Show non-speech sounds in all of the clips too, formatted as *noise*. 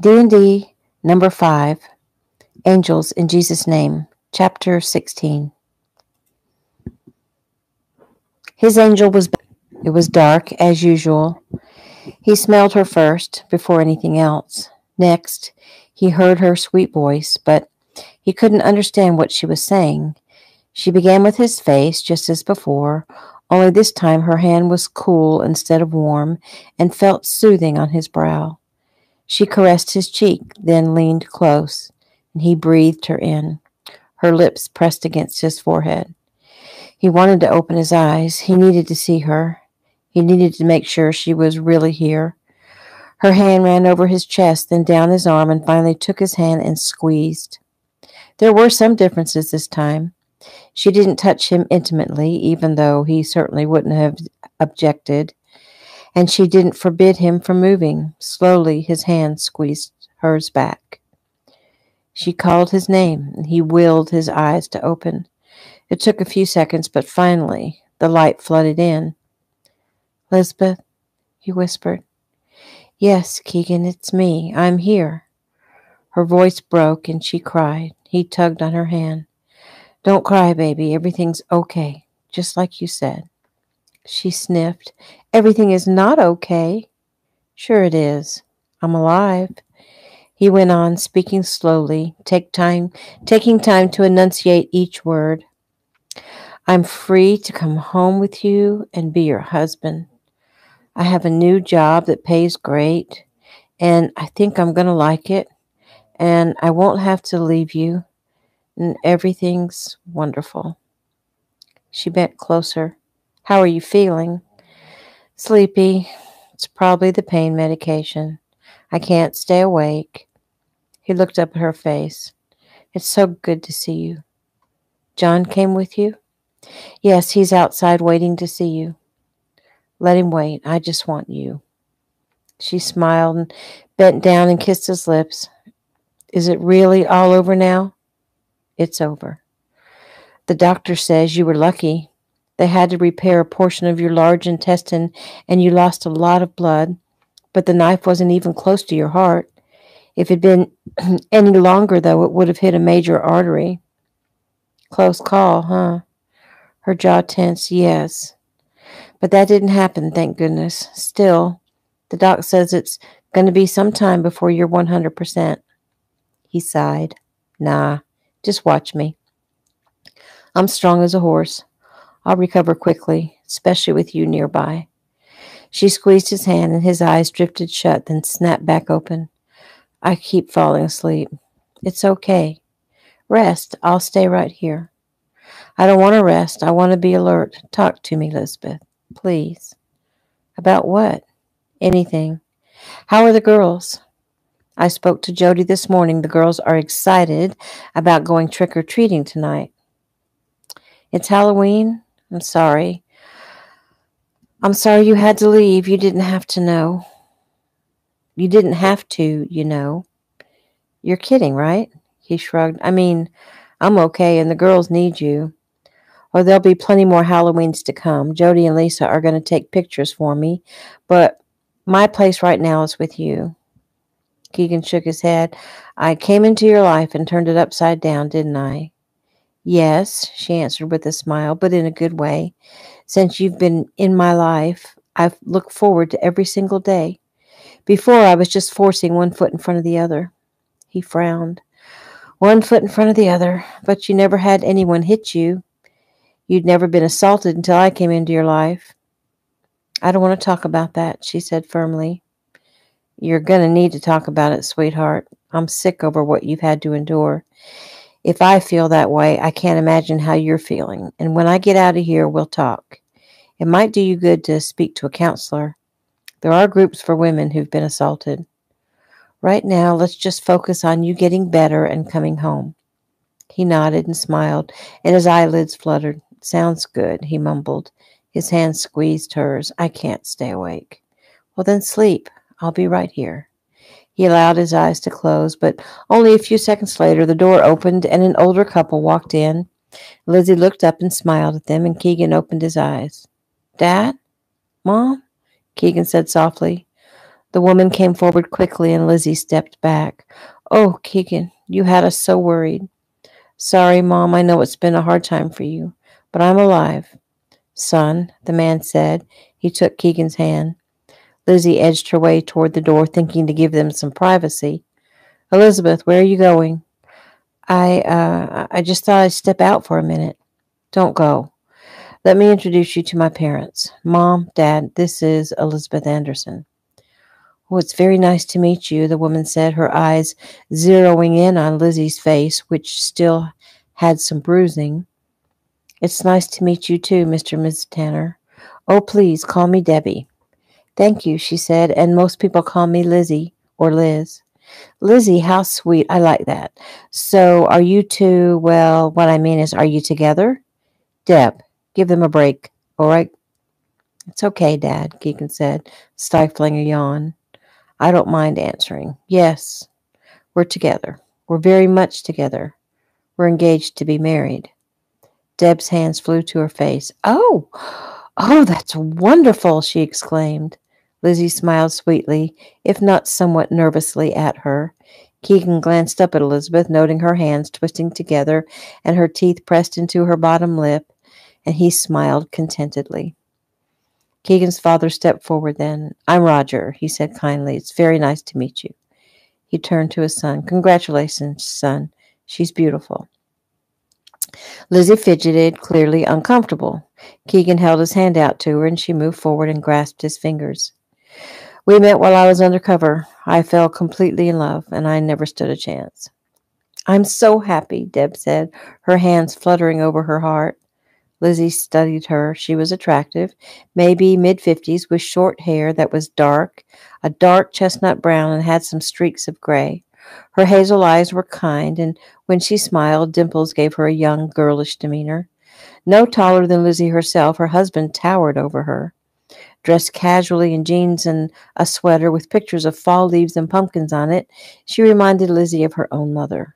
D&D number 5 Angels in Jesus name chapter 16 His angel was it was dark as usual. He smelled her first before anything else. Next, he heard her sweet voice, but he couldn't understand what she was saying. She began with his face just as before, only this time her hand was cool instead of warm and felt soothing on his brow. She caressed his cheek, then leaned close, and he breathed her in, her lips pressed against his forehead. He wanted to open his eyes. He needed to see her. He needed to make sure she was really here. Her hand ran over his chest, then down his arm, and finally took his hand and squeezed. There were some differences this time. She didn't touch him intimately, even though he certainly wouldn't have objected and she didn't forbid him from moving. Slowly, his hand squeezed hers back. She called his name, and he willed his eyes to open. It took a few seconds, but finally the light flooded in. Lisbeth, he whispered. Yes, Keegan, it's me. I'm here. Her voice broke and she cried. He tugged on her hand. Don't cry, baby. Everything's okay, just like you said. She sniffed. Everything is not okay. Sure it is. I'm alive. He went on, speaking slowly, take time, taking time to enunciate each word. I'm free to come home with you and be your husband. I have a new job that pays great, and I think I'm going to like it, and I won't have to leave you, and everything's wonderful. She bent closer. How are you feeling? Sleepy. It's probably the pain medication. I can't stay awake. He looked up at her face. It's so good to see you. John came with you? Yes, he's outside waiting to see you. Let him wait. I just want you. She smiled and bent down and kissed his lips. Is it really all over now? It's over. The doctor says you were lucky. They had to repair a portion of your large intestine and you lost a lot of blood, but the knife wasn't even close to your heart. If it had been *clears throat* any longer, though, it would have hit a major artery. Close call, huh? Her jaw tensed, yes. But that didn't happen, thank goodness. Still, the doc says it's going to be some time before you're 100%. He sighed. Nah, just watch me. I'm strong as a horse. I'll recover quickly, especially with you nearby. She squeezed his hand and his eyes drifted shut, then snapped back open. I keep falling asleep. It's okay. Rest. I'll stay right here. I don't want to rest. I want to be alert. Talk to me, Lisbeth. Please. About what? Anything. How are the girls? I spoke to Jody this morning. The girls are excited about going trick or treating tonight. It's Halloween. I'm sorry. I'm sorry you had to leave. You didn't have to know. You didn't have to, you know. You're kidding, right? He shrugged. I mean, I'm okay, and the girls need you. Or there'll be plenty more Halloweens to come. Jody and Lisa are going to take pictures for me, but my place right now is with you. Keegan shook his head. I came into your life and turned it upside down, didn't I? Yes, she answered with a smile, but in a good way. Since you've been in my life, I've looked forward to every single day. Before, I was just forcing one foot in front of the other. He frowned. One foot in front of the other, but you never had anyone hit you. You'd never been assaulted until I came into your life. I don't want to talk about that, she said firmly. You're going to need to talk about it, sweetheart. I'm sick over what you've had to endure. If I feel that way, I can't imagine how you're feeling. And when I get out of here, we'll talk. It might do you good to speak to a counselor. There are groups for women who've been assaulted. Right now, let's just focus on you getting better and coming home. He nodded and smiled, and his eyelids fluttered. Sounds good, he mumbled. His hand squeezed hers. I can't stay awake. Well, then sleep. I'll be right here. He allowed his eyes to close, but only a few seconds later the door opened and an older couple walked in. Lizzie looked up and smiled at them, and Keegan opened his eyes. Dad? Mom? Keegan said softly. The woman came forward quickly, and Lizzie stepped back. Oh, Keegan, you had us so worried. Sorry, Mom, I know it's been a hard time for you, but I'm alive. Son, the man said. He took Keegan's hand. Lizzie edged her way toward the door, thinking to give them some privacy. Elizabeth, where are you going? I, uh, I just thought I'd step out for a minute. Don't go. Let me introduce you to my parents. Mom, Dad, this is Elizabeth Anderson. Oh, it's very nice to meet you, the woman said, her eyes zeroing in on Lizzie's face, which still had some bruising. It's nice to meet you too, Mr. and Mrs. Tanner. Oh, please call me Debbie. Thank you, she said, and most people call me Lizzie or Liz. Lizzie, how sweet. I like that. So, are you two, well, what I mean is, are you together? Deb, Give them a break, all right? It's okay, Dad, Keegan said, stifling a yawn. I don't mind answering. Yes, we're together. We're very much together. We're engaged to be married. Deb's hands flew to her face. Oh, *gasps* oh, that's wonderful, she exclaimed. Lizzie smiled sweetly, if not somewhat nervously, at her. Keegan glanced up at Elizabeth, noting her hands twisting together and her teeth pressed into her bottom lip and he smiled contentedly. Keegan's father stepped forward then. I'm Roger, he said kindly. It's very nice to meet you. He turned to his son. Congratulations, son. She's beautiful. Lizzie fidgeted, clearly uncomfortable. Keegan held his hand out to her, and she moved forward and grasped his fingers. We met while I was undercover. I fell completely in love, and I never stood a chance. I'm so happy, Deb said, her hands fluttering over her heart. Lizzie studied her. She was attractive, maybe mid 50s, with short hair that was dark, a dark chestnut brown, and had some streaks of gray. Her hazel eyes were kind, and when she smiled, dimples gave her a young, girlish demeanor. No taller than Lizzie herself, her husband towered over her. Dressed casually in jeans and a sweater with pictures of fall leaves and pumpkins on it, she reminded Lizzie of her own mother.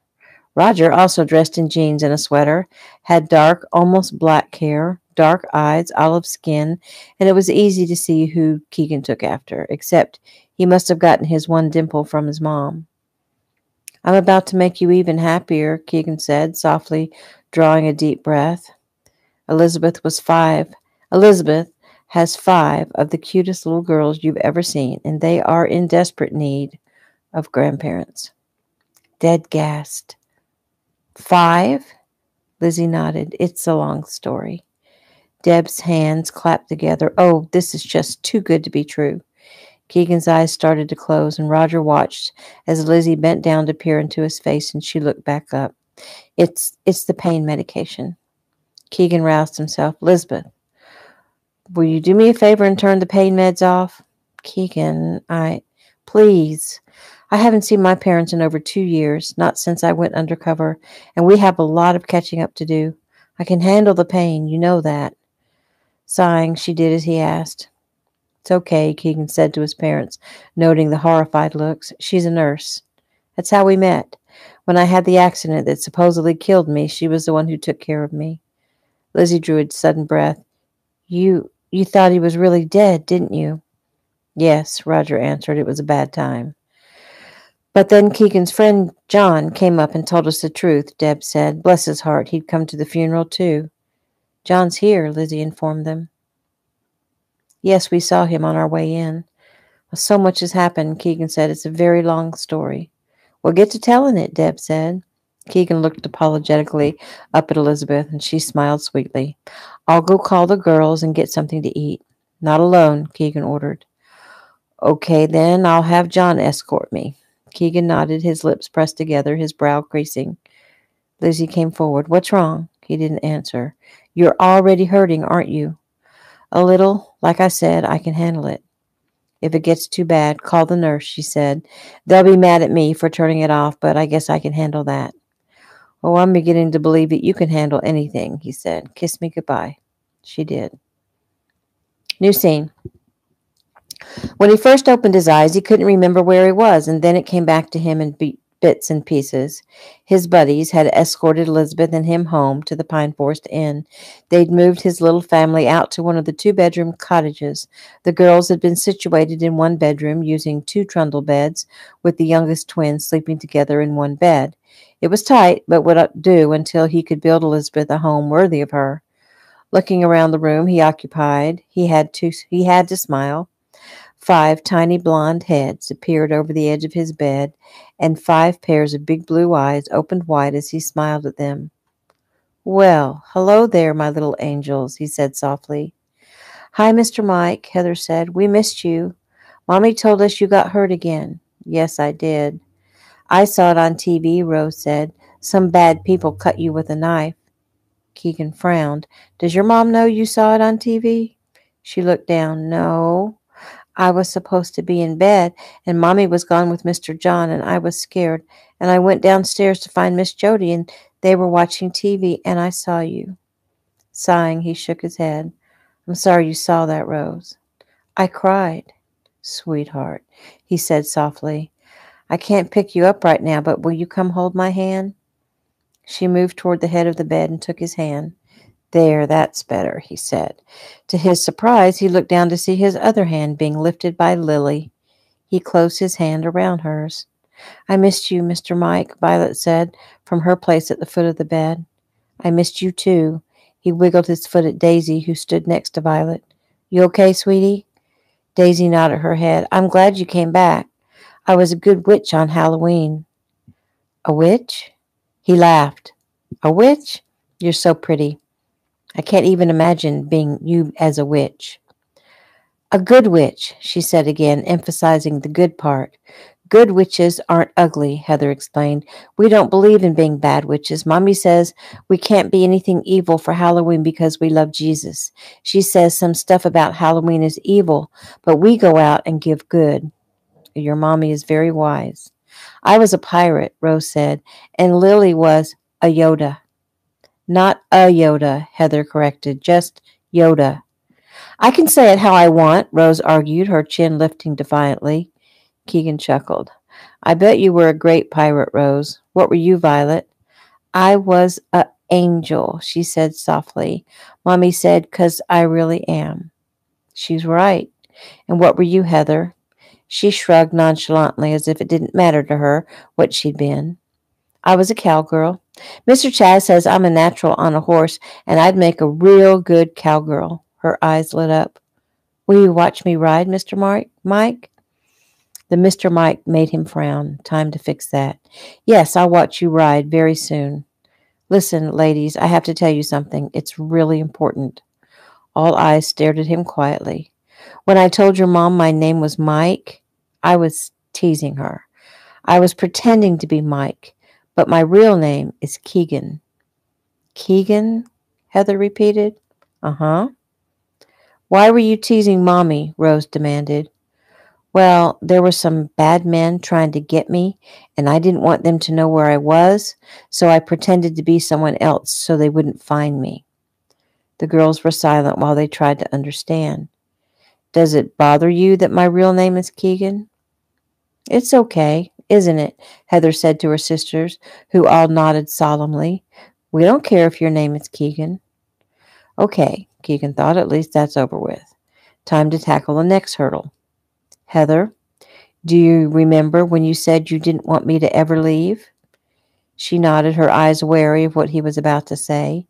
Roger, also dressed in jeans and a sweater, had dark, almost black hair, dark eyes, olive skin, and it was easy to see who Keegan took after, except he must have gotten his one dimple from his mom. I'm about to make you even happier, Keegan said, softly drawing a deep breath. Elizabeth was five. Elizabeth has five of the cutest little girls you've ever seen, and they are in desperate need of grandparents. Deb gassed. Five? Lizzie nodded. It's a long story. Deb's hands clapped together. Oh, this is just too good to be true. Keegan's eyes started to close, and Roger watched as Lizzie bent down to peer into his face, and she looked back up. It's it's the pain medication. Keegan roused himself. Lisbeth, will you do me a favor and turn the pain meds off? Keegan, I please. I haven't seen my parents in over two years, not since I went undercover, and we have a lot of catching up to do. I can handle the pain, you know that. Sighing, she did as he asked. It's okay, Keegan said to his parents, noting the horrified looks. She's a nurse. That's how we met. When I had the accident that supposedly killed me, she was the one who took care of me. Lizzie drew a sudden breath. You you thought he was really dead, didn't you? Yes, Roger answered. It was a bad time. But then Keegan's friend John came up and told us the truth, Deb said. Bless his heart, he'd come to the funeral too. John's here, Lizzie informed them. Yes, we saw him on our way in. So much has happened, Keegan said. It's a very long story. We'll get to telling it, Deb said. Keegan looked apologetically up at Elizabeth, and she smiled sweetly. I'll go call the girls and get something to eat. Not alone, Keegan ordered. Okay, then I'll have John escort me. Keegan nodded, his lips pressed together, his brow creasing. Lizzie came forward. What's wrong? He didn't answer. You're already hurting, aren't you? A little. Like I said, I can handle it. If it gets too bad, call the nurse, she said. They'll be mad at me for turning it off, but I guess I can handle that. Oh, I'm beginning to believe that you can handle anything, he said. Kiss me goodbye. She did. New scene. When he first opened his eyes, he couldn't remember where he was, and then it came back to him in bits and pieces. His buddies had escorted Elizabeth and him home to the Pine Forest Inn. They'd moved his little family out to one of the two bedroom cottages. The girls had been situated in one bedroom using two trundle beds, with the youngest twin sleeping together in one bed. It was tight, but would do until he could build Elizabeth a home worthy of her. Looking around the room he occupied, he had to he had to smile. Five tiny blond heads appeared over the edge of his bed, and five pairs of big blue eyes opened wide as he smiled at them. Well, hello there, my little angels, he said softly. Hi, Mr. Mike, Heather said. We missed you. Mommy told us you got hurt again. Yes, I did. I saw it on TV, Rose said. Some bad people cut you with a knife. Keegan frowned. Does your mom know you saw it on TV? She looked down. No. I was supposed to be in bed, and Mommy was gone with Mr. John, and I was scared. And I went downstairs to find Miss Jody, and they were watching TV, and I saw you. Sighing, he shook his head. I'm sorry you saw that, Rose. I cried. Sweetheart, he said softly. I can't pick you up right now, but will you come hold my hand? She moved toward the head of the bed and took his hand. There, that's better, he said. To his surprise, he looked down to see his other hand being lifted by Lily. He closed his hand around hers. I missed you, Mr. Mike, Violet said from her place at the foot of the bed. I missed you too. He wiggled his foot at Daisy, who stood next to Violet. You okay, sweetie? Daisy nodded her head. I'm glad you came back. I was a good witch on Halloween. A witch? He laughed. A witch? You're so pretty. I can't even imagine being you as a witch. A good witch, she said again, emphasizing the good part. Good witches aren't ugly, Heather explained. We don't believe in being bad witches. Mommy says we can't be anything evil for Halloween because we love Jesus. She says some stuff about Halloween is evil, but we go out and give good. Your mommy is very wise. I was a pirate, Rose said, and Lily was a Yoda. Not a Yoda, Heather corrected, just Yoda. I can say it how I want, Rose argued, her chin lifting defiantly. Keegan chuckled. I bet you were a great pirate, Rose. What were you, Violet? I was a angel, she said softly. Mommy said, 'cause I really am. She's right. And what were you, Heather? She shrugged nonchalantly as if it didn't matter to her what she'd been. I was a cowgirl. Mr. Chaz says I'm a natural on a horse, and I'd make a real good cowgirl. Her eyes lit up. Will you watch me ride, Mr. Mark? Mike? The Mr. Mike made him frown. Time to fix that. Yes, I'll watch you ride very soon. Listen, ladies, I have to tell you something. It's really important. All eyes stared at him quietly. When I told your mom my name was Mike, I was teasing her. I was pretending to be Mike but my real name is Keegan. Keegan? Heather repeated. Uh huh. Why were you teasing Mommy? Rose demanded. Well, there were some bad men trying to get me, and I didn't want them to know where I was, so I pretended to be someone else so they wouldn't find me. The girls were silent while they tried to understand. Does it bother you that my real name is Keegan? It's okay isn't it? Heather said to her sisters, who all nodded solemnly. We don't care if your name is Keegan. Okay, Keegan thought, at least that's over with. Time to tackle the next hurdle. Heather, do you remember when you said you didn't want me to ever leave? She nodded, her eyes wary of what he was about to say.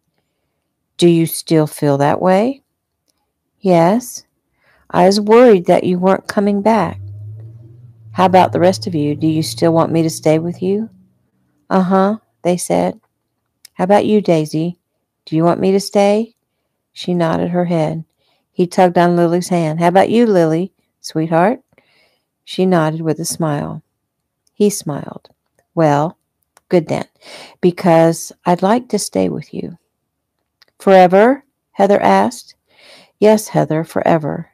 Do you still feel that way? Yes. I was worried that you weren't coming back. How about the rest of you? Do you still want me to stay with you? Uh huh, they said. How about you, Daisy? Do you want me to stay? She nodded her head. He tugged on Lily's hand. How about you, Lily, sweetheart? She nodded with a smile. He smiled. Well, good then, because I'd like to stay with you. Forever? Heather asked. Yes, Heather, forever.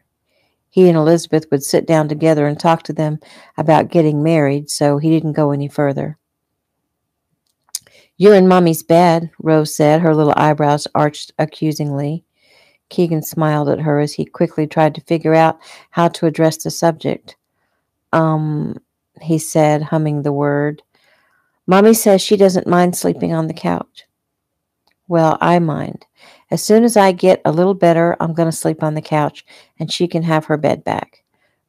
He and Elizabeth would sit down together and talk to them about getting married, so he didn't go any further. You're in Mommy's bed, Rose said, her little eyebrows arched accusingly. Keegan smiled at her as he quickly tried to figure out how to address the subject. Um, he said, humming the word. Mommy says she doesn't mind sleeping on the couch. Well, I mind. As soon as I get a little better, I'm going to sleep on the couch and she can have her bed back.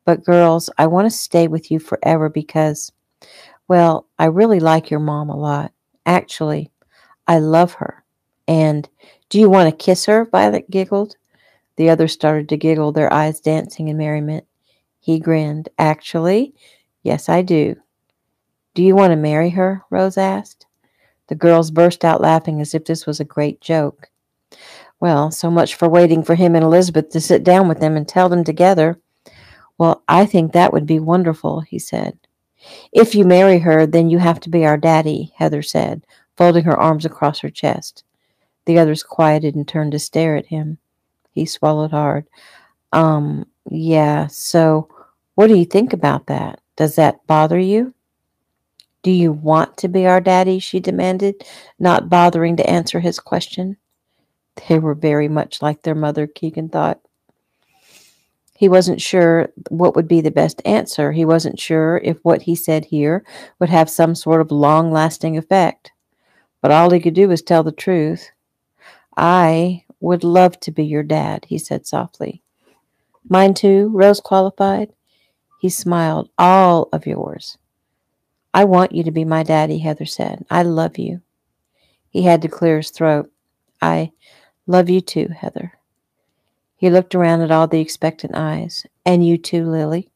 But, girls, I want to stay with you forever because, well, I really like your mom a lot. Actually, I love her. And do you want to kiss her? Violet giggled. The others started to giggle, their eyes dancing in merriment. He grinned. Actually, yes, I do. Do you want to marry her? Rose asked. The girls burst out laughing as if this was a great joke. Well, so much for waiting for him and Elizabeth to sit down with them and tell them together. Well, I think that would be wonderful, he said. If you marry her, then you have to be our daddy, Heather said, folding her arms across her chest. The others quieted and turned to stare at him. He swallowed hard. Um, yeah, so what do you think about that? Does that bother you? Do you want to be our daddy? she demanded, not bothering to answer his question. They were very much like their mother, Keegan thought. He wasn't sure what would be the best answer. He wasn't sure if what he said here would have some sort of long lasting effect. But all he could do was tell the truth. I would love to be your dad, he said softly. Mine too, Rose qualified. He smiled. All of yours. I want you to be my daddy, Heather said. I love you. He had to clear his throat. I love you too, Heather. He looked around at all the expectant eyes. And you too, Lily.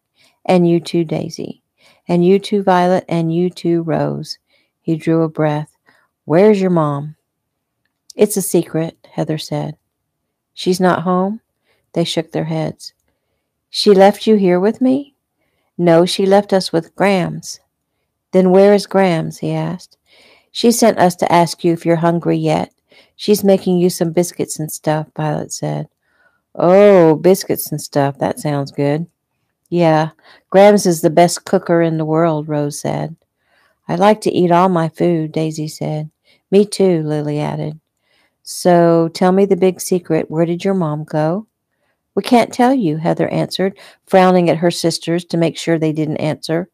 And you too, Daisy. And you too, Violet. And you too, Rose. He drew a breath. Where's your mom? It's a secret, Heather said. She's not home? They shook their heads. She left you here with me? No, she left us with Grams. Then where is Grams? he asked. She sent us to ask you if you're hungry yet. She's making you some biscuits and stuff, Violet said. Oh, biscuits and stuff. That sounds good. Yeah, Grams is the best cooker in the world, Rose said. I like to eat all my food, Daisy said. Me too, Lily added. So tell me the big secret. Where did your mom go? We can't tell you, Heather answered, frowning at her sisters to make sure they didn't answer.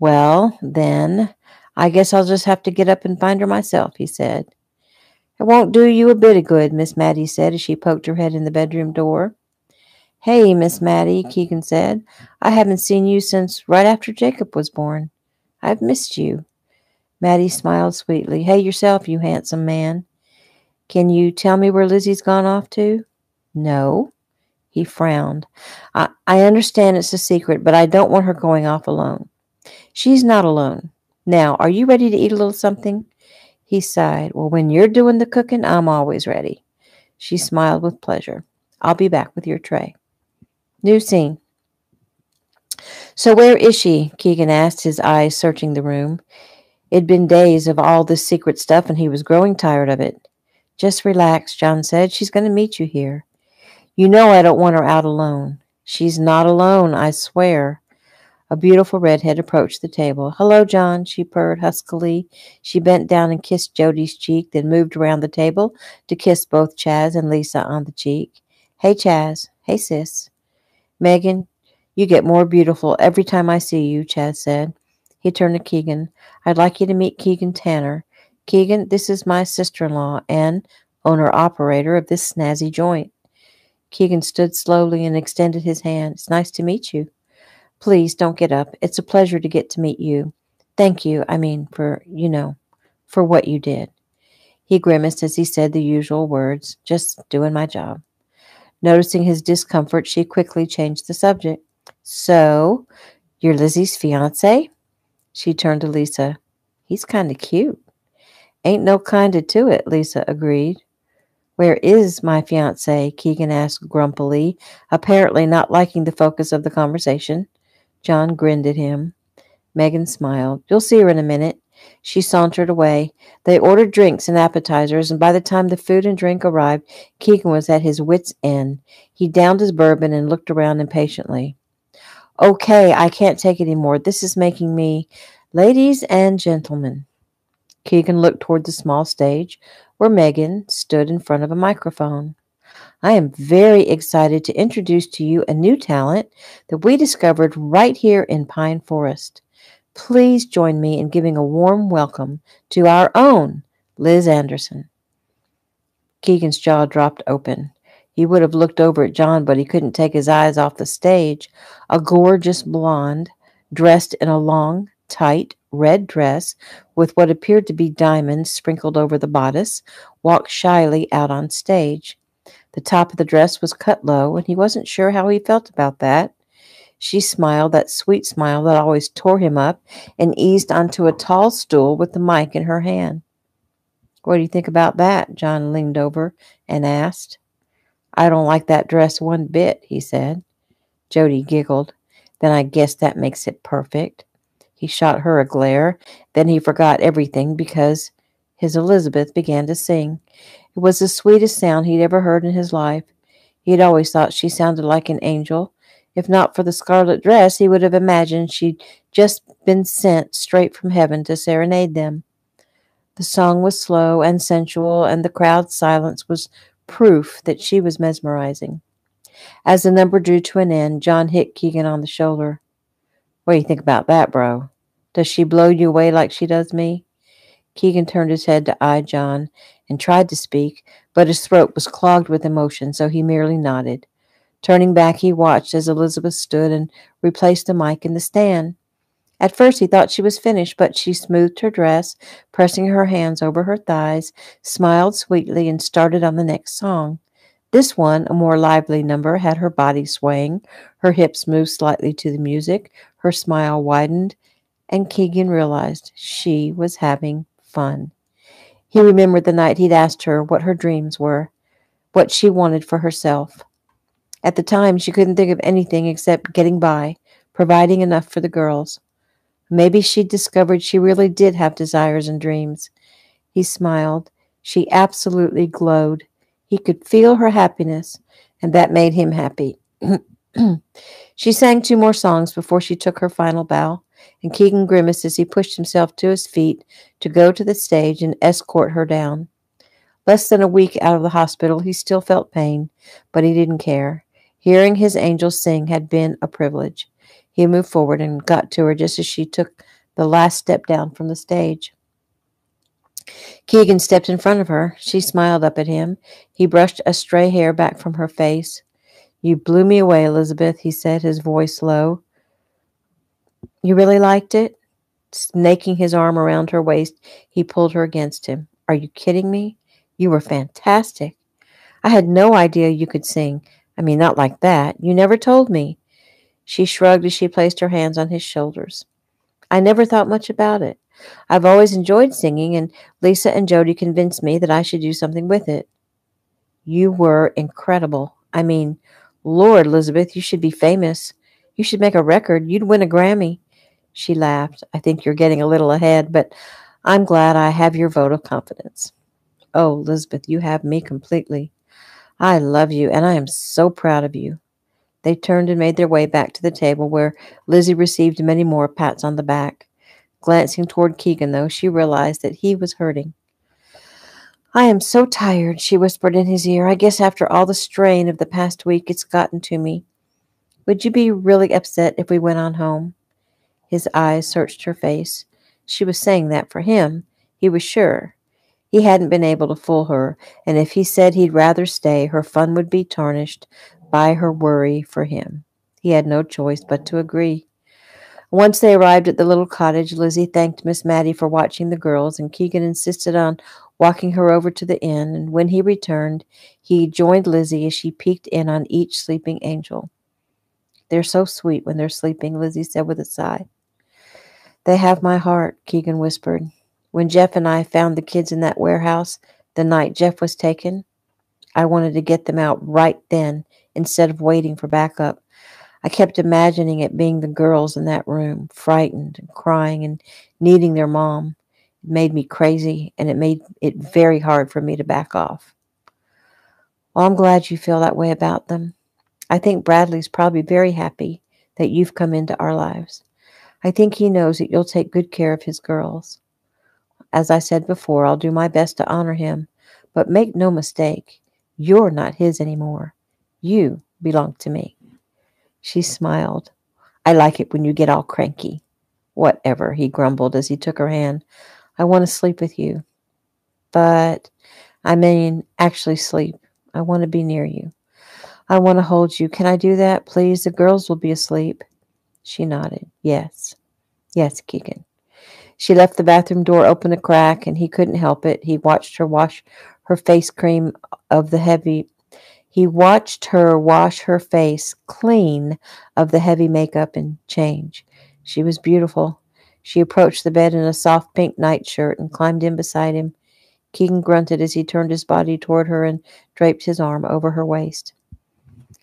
Well, then, I guess I'll just have to get up and find her myself, he said. It won't do you a bit of good, Miss Mattie said as she poked her head in the bedroom door. Hey, Miss Mattie, Keegan said. I haven't seen you since right after Jacob was born. I've missed you. Mattie smiled sweetly. Hey yourself, you handsome man. Can you tell me where Lizzie's gone off to? No. He frowned. I, I understand it's a secret, but I don't want her going off alone. She's not alone. Now, are you ready to eat a little something? He sighed. Well, when you're doing the cooking, I'm always ready. She smiled with pleasure. I'll be back with your tray. New scene. So where is she? Keegan asked, his eyes searching the room. It'd been days of all this secret stuff, and he was growing tired of it. Just relax, John said. She's going to meet you here. You know I don't want her out alone. She's not alone, I swear. A beautiful redhead approached the table. Hello, John, she purred huskily. She bent down and kissed Jody's cheek, then moved around the table to kiss both Chaz and Lisa on the cheek. Hey, Chaz. Hey, sis. Megan, you get more beautiful every time I see you, Chaz said. He turned to Keegan. I'd like you to meet Keegan Tanner. Keegan, this is my sister in law and owner operator of this snazzy joint. Keegan stood slowly and extended his hand. It's nice to meet you. Please don't get up. It's a pleasure to get to meet you. Thank you, I mean, for, you know, for what you did. He grimaced as he said the usual words, just doing my job. Noticing his discomfort, she quickly changed the subject. So, you're Lizzie's fiance? She turned to Lisa. He's kind of cute. Ain't no kinda to it, Lisa agreed. Where is my fiance? Keegan asked grumpily, apparently not liking the focus of the conversation. John grinned at him. Megan smiled. You'll see her in a minute. She sauntered away. They ordered drinks and appetizers, and by the time the food and drink arrived, Keegan was at his wits' end. He downed his bourbon and looked around impatiently. Okay, I can't take it anymore. This is making me. Ladies and gentlemen. Keegan looked toward the small stage where Megan stood in front of a microphone. I am very excited to introduce to you a new talent that we discovered right here in Pine Forest. Please join me in giving a warm welcome to our own Liz Anderson. Keegan's jaw dropped open. He would have looked over at John, but he couldn't take his eyes off the stage. A gorgeous blonde, dressed in a long, tight red dress with what appeared to be diamonds sprinkled over the bodice, walked shyly out on stage. The top of the dress was cut low, and he wasn't sure how he felt about that. She smiled, that sweet smile that always tore him up, and eased onto a tall stool with the mic in her hand. What do you think about that? John leaned over and asked. I don't like that dress one bit, he said. Jody giggled. Then I guess that makes it perfect. He shot her a glare. Then he forgot everything because his Elizabeth began to sing. It was the sweetest sound he'd ever heard in his life. He had always thought she sounded like an angel, if not for the scarlet dress, he would have imagined she'd just been sent straight from heaven to serenade them. The song was slow and sensual, and the crowd's silence was proof that she was mesmerizing. As the number drew to an end, John hit Keegan on the shoulder. What do you think about that, bro? Does she blow you away like she does me? Keegan turned his head to eye John and tried to speak, but his throat was clogged with emotion, so he merely nodded. Turning back, he watched as Elizabeth stood and replaced the mic in the stand. At first, he thought she was finished, but she smoothed her dress, pressing her hands over her thighs, smiled sweetly, and started on the next song. This one, a more lively number, had her body swaying, her hips moved slightly to the music, her smile widened, and Keegan realized she was having fun. He remembered the night he'd asked her what her dreams were, what she wanted for herself. At the time, she couldn't think of anything except getting by, providing enough for the girls. Maybe she'd discovered she really did have desires and dreams. He smiled. She absolutely glowed. He could feel her happiness, and that made him happy. *clears throat* she sang two more songs before she took her final bow, and Keegan grimaced as he pushed himself to his feet to go to the stage and escort her down. Less than a week out of the hospital, he still felt pain, but he didn't care. Hearing his angel sing had been a privilege. He moved forward and got to her just as she took the last step down from the stage. Keegan stepped in front of her. She smiled up at him. He brushed a stray hair back from her face. You blew me away, Elizabeth, he said, his voice low. You really liked it? Snaking his arm around her waist, he pulled her against him. Are you kidding me? You were fantastic. I had no idea you could sing. I mean, not like that. You never told me. She shrugged as she placed her hands on his shoulders. I never thought much about it. I've always enjoyed singing, and Lisa and Jody convinced me that I should do something with it. You were incredible. I mean, Lord, Elizabeth, you should be famous. You should make a record. You'd win a Grammy. She laughed. I think you're getting a little ahead, but I'm glad I have your vote of confidence. Oh, Elizabeth, you have me completely. I love you, and I am so proud of you. They turned and made their way back to the table where Lizzie received many more pats on the back. Glancing toward Keegan, though, she realized that he was hurting. I am so tired, she whispered in his ear. I guess after all the strain of the past week, it's gotten to me. Would you be really upset if we went on home? His eyes searched her face. She was saying that for him, he was sure. He hadn't been able to fool her, and if he said he'd rather stay, her fun would be tarnished by her worry for him. He had no choice but to agree. Once they arrived at the little cottage, Lizzie thanked Miss Mattie for watching the girls, and Keegan insisted on walking her over to the inn, and when he returned, he joined Lizzie as she peeked in on each sleeping angel. They're so sweet when they're sleeping, Lizzie said with a sigh. They have my heart, Keegan whispered. When Jeff and I found the kids in that warehouse the night Jeff was taken, I wanted to get them out right then instead of waiting for backup. I kept imagining it being the girls in that room, frightened and crying and needing their mom. It made me crazy and it made it very hard for me to back off. Well, I'm glad you feel that way about them. I think Bradley's probably very happy that you've come into our lives. I think he knows that you'll take good care of his girls. As I said before, I'll do my best to honor him. But make no mistake, you're not his anymore. You belong to me. She smiled. I like it when you get all cranky. Whatever, he grumbled as he took her hand. I want to sleep with you. But, I mean, actually sleep. I want to be near you. I want to hold you. Can I do that, please? The girls will be asleep. She nodded. Yes. Yes, Keegan. She left the bathroom door open a crack, and he couldn't help it. He watched her wash her face cream of the heavy. He watched her wash her face clean of the heavy makeup and change. She was beautiful. She approached the bed in a soft pink nightshirt and climbed in beside him. Keegan grunted as he turned his body toward her and draped his arm over her waist.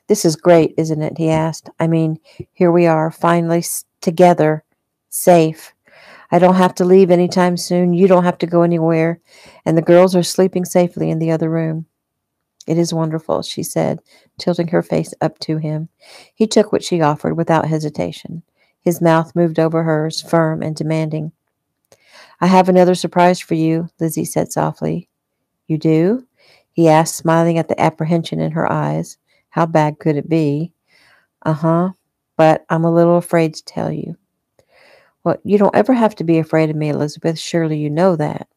This is great, isn't it? he asked. I mean, here we are, finally together, safe. I don't have to leave any time soon. You don't have to go anywhere. And the girls are sleeping safely in the other room. It is wonderful, she said, tilting her face up to him. He took what she offered without hesitation. His mouth moved over hers, firm and demanding. I have another surprise for you, Lizzie said softly. You do? he asked, smiling at the apprehension in her eyes. How bad could it be? Uh huh, but I'm a little afraid to tell you. Well, you don't ever have to be afraid of me, Elizabeth. Surely you know that.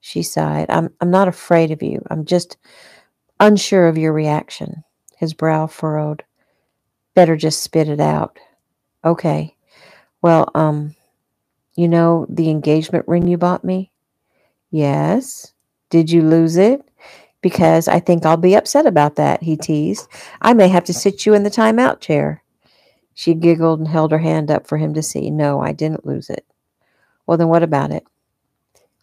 She sighed. I'm, I'm not afraid of you. I'm just unsure of your reaction. His brow furrowed. Better just spit it out. Okay. Well, um, you know the engagement ring you bought me? Yes. Did you lose it? Because I think I'll be upset about that, he teased. I may have to sit you in the timeout chair. She giggled and held her hand up for him to see. No, I didn't lose it. Well, then what about it?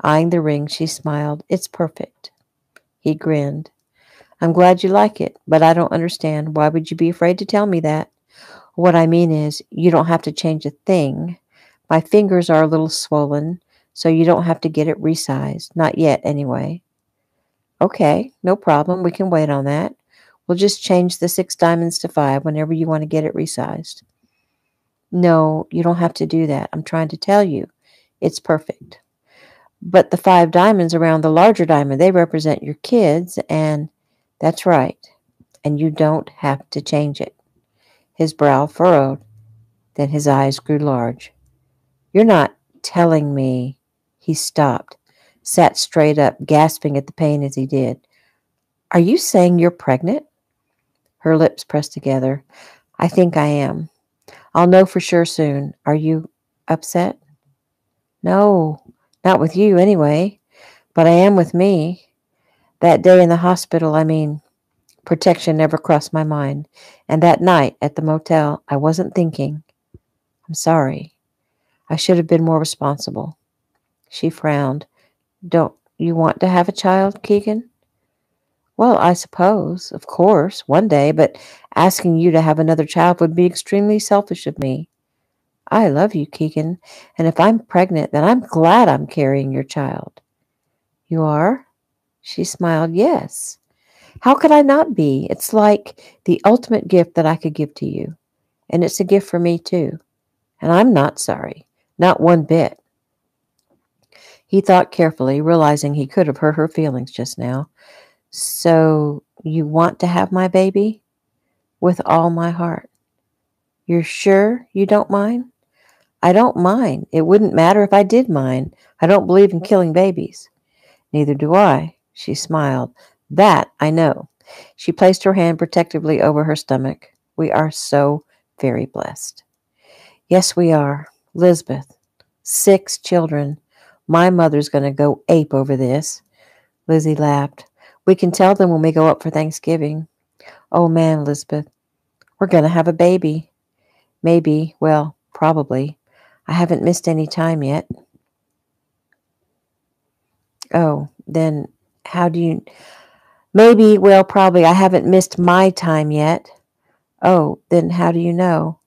Eyeing the ring, she smiled. It's perfect. He grinned. I'm glad you like it, but I don't understand. Why would you be afraid to tell me that? What I mean is, you don't have to change a thing. My fingers are a little swollen, so you don't have to get it resized. Not yet, anyway. Okay, no problem. We can wait on that. We'll just change the six diamonds to five whenever you want to get it resized. No, you don't have to do that. I'm trying to tell you. It's perfect. But the five diamonds around the larger diamond, they represent your kids, and that's right. And you don't have to change it. His brow furrowed. Then his eyes grew large. You're not telling me. He stopped, sat straight up, gasping at the pain as he did. Are you saying you're pregnant? Her lips pressed together. I think I am. I'll know for sure soon. Are you upset? No, not with you anyway, but I am with me. That day in the hospital, I mean, protection never crossed my mind. And that night at the motel, I wasn't thinking. I'm sorry. I should have been more responsible. She frowned. Don't you want to have a child, Keegan? Well, I suppose, of course, one day, but asking you to have another child would be extremely selfish of me. I love you, Keegan, and if I'm pregnant, then I'm glad I'm carrying your child. You are? She smiled. Yes. How could I not be? It's like the ultimate gift that I could give to you. And it's a gift for me, too. And I'm not sorry. Not one bit. He thought carefully, realizing he could have hurt her feelings just now. So, you want to have my baby? With all my heart. You're sure you don't mind? I don't mind. It wouldn't matter if I did mind. I don't believe in killing babies. Neither do I. She smiled. That I know. She placed her hand protectively over her stomach. We are so very blessed. Yes, we are. Lisbeth. Six children. My mother's going to go ape over this. Lizzie laughed. We can tell them when we go up for Thanksgiving. Oh man, Elizabeth, we're going to have a baby. Maybe, well, probably. I haven't missed any time yet. Oh, then how do you. Maybe, well, probably I haven't missed my time yet. Oh, then how do you know?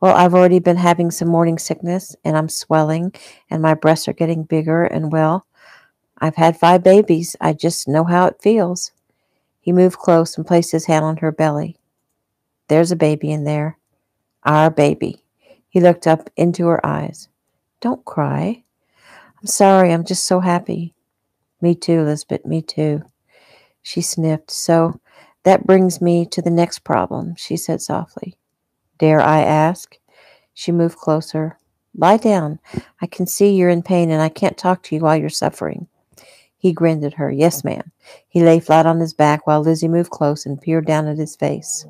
Well, I've already been having some morning sickness and I'm swelling and my breasts are getting bigger and well, I've had five babies. I just know how it feels. He moved close and placed his hand on her belly. There's a baby in there. Our baby. He looked up into her eyes. Don't cry. I'm sorry. I'm just so happy. Me too, Lisbeth, me too. She sniffed. So that brings me to the next problem, she said softly. Dare I ask? She moved closer. Lie down. I can see you're in pain and I can't talk to you while you're suffering. He grinned at her. Yes, ma'am. He lay flat on his back while Lizzie moved close and peered down at his face.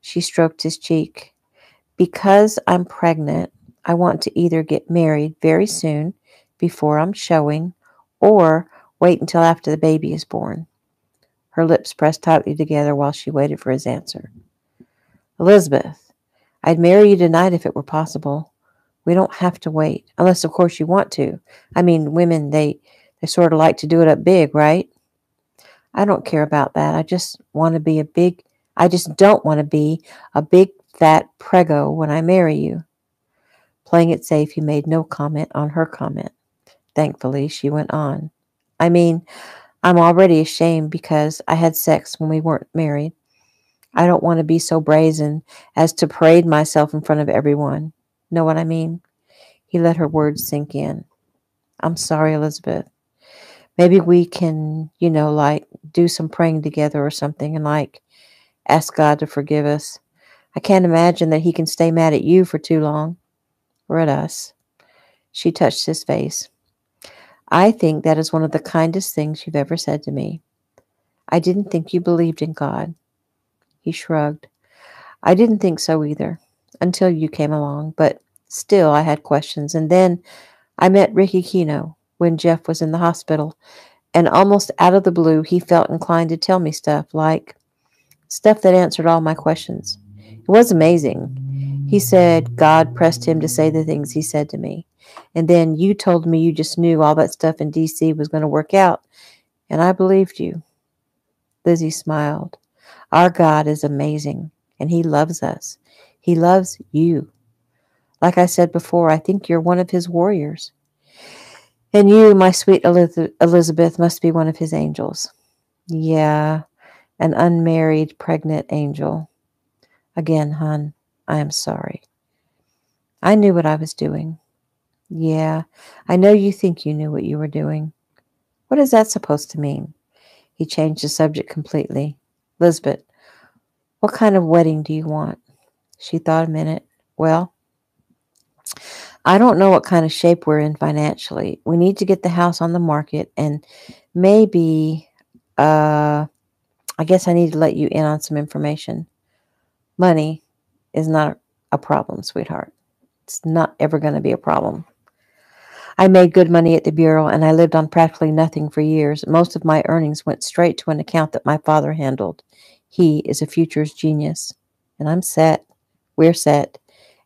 She stroked his cheek. Because I'm pregnant, I want to either get married very soon before I'm showing or wait until after the baby is born. Her lips pressed tightly together while she waited for his answer. Elizabeth, I'd marry you tonight if it were possible. We don't have to wait, unless, of course, you want to. I mean, women, they, they sort of like to do it up big, right? I don't care about that. I just want to be a big, I just don't want to be a big fat prego when I marry you. Playing it safe, he made no comment on her comment. Thankfully, she went on. I mean, I'm already ashamed because I had sex when we weren't married. I don't want to be so brazen as to parade myself in front of everyone. Know what I mean? He let her words sink in. I'm sorry, Elizabeth. Maybe we can, you know, like do some praying together or something and like ask God to forgive us. I can't imagine that He can stay mad at you for too long or at us. She touched his face. I think that is one of the kindest things you've ever said to me. I didn't think you believed in God. He shrugged. I didn't think so either until you came along, but still I had questions. And then I met Ricky Kino when Jeff was in the hospital, and almost out of the blue, he felt inclined to tell me stuff like stuff that answered all my questions. It was amazing. He said God pressed him to say the things he said to me. And then you told me you just knew all that stuff in DC was going to work out, and I believed you. Lizzie smiled. Our God is amazing, and He loves us. He loves you. Like I said before, I think you're one of His warriors. And you, my sweet Elizabeth, must be one of His angels. Yeah, an unmarried, pregnant angel. Again, hon, I am sorry. I knew what I was doing. Yeah, I know you think you knew what you were doing. What is that supposed to mean? He changed the subject completely. Lisbeth, what kind of wedding do you want? She thought a minute. Well, I don't know what kind of shape we're in financially. We need to get the house on the market and maybe uh I guess I need to let you in on some information. Money is not a problem, sweetheart. It's not ever going to be a problem. I made good money at the Bureau and I lived on practically nothing for years. Most of my earnings went straight to an account that my father handled. He is a futures genius. And I'm set. We're set.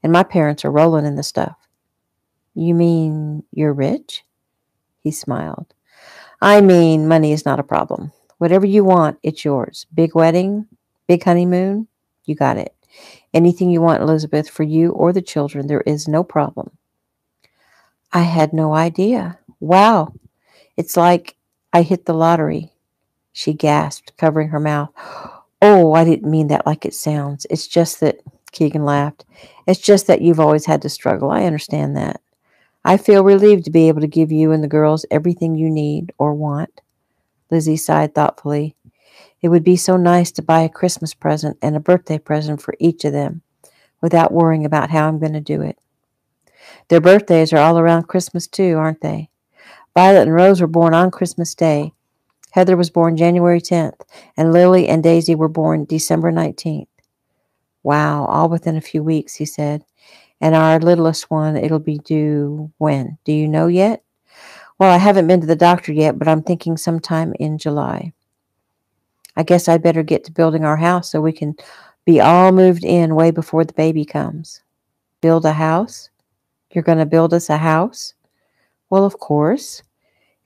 And my parents are rolling in the stuff. You mean you're rich? He smiled. I mean, money is not a problem. Whatever you want, it's yours. Big wedding, big honeymoon, you got it. Anything you want, Elizabeth, for you or the children, there is no problem. I had no idea. Wow. It's like I hit the lottery. She gasped, covering her mouth. Oh, I didn't mean that like it sounds. It's just that, Keegan laughed. It's just that you've always had to struggle. I understand that. I feel relieved to be able to give you and the girls everything you need or want. Lizzie sighed thoughtfully. It would be so nice to buy a Christmas present and a birthday present for each of them without worrying about how I'm going to do it. Their birthdays are all around Christmas, too, aren't they? Violet and Rose were born on Christmas Day. Heather was born January 10th, and Lily and Daisy were born December 19th. Wow, all within a few weeks, he said. And our littlest one, it'll be due when? Do you know yet? Well, I haven't been to the doctor yet, but I'm thinking sometime in July. I guess I'd better get to building our house so we can be all moved in way before the baby comes. Build a house? You're going to build us a house? Well, of course.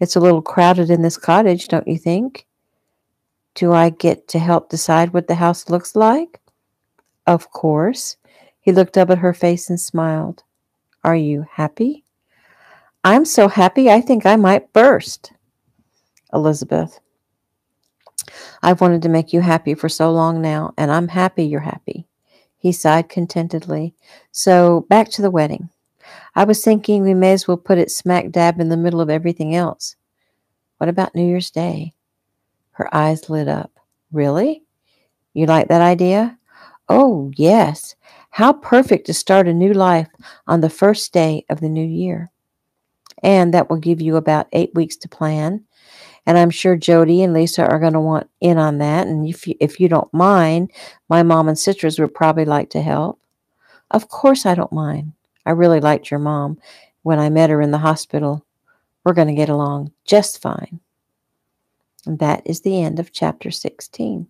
It's a little crowded in this cottage, don't you think? Do I get to help decide what the house looks like? Of course. He looked up at her face and smiled. Are you happy? I'm so happy I think I might burst. Elizabeth, I've wanted to make you happy for so long now, and I'm happy you're happy. He sighed contentedly. So back to the wedding. I was thinking we may as well put it smack dab in the middle of everything else. What about New Year's Day? Her eyes lit up. Really? You like that idea? Oh, yes. How perfect to start a new life on the first day of the new year. And that will give you about eight weeks to plan. And I'm sure Jody and Lisa are going to want in on that. And if you, if you don't mind, my mom and sisters would probably like to help. Of course, I don't mind. I really liked your mom when I met her in the hospital. We're going to get along just fine. And that is the end of chapter 16.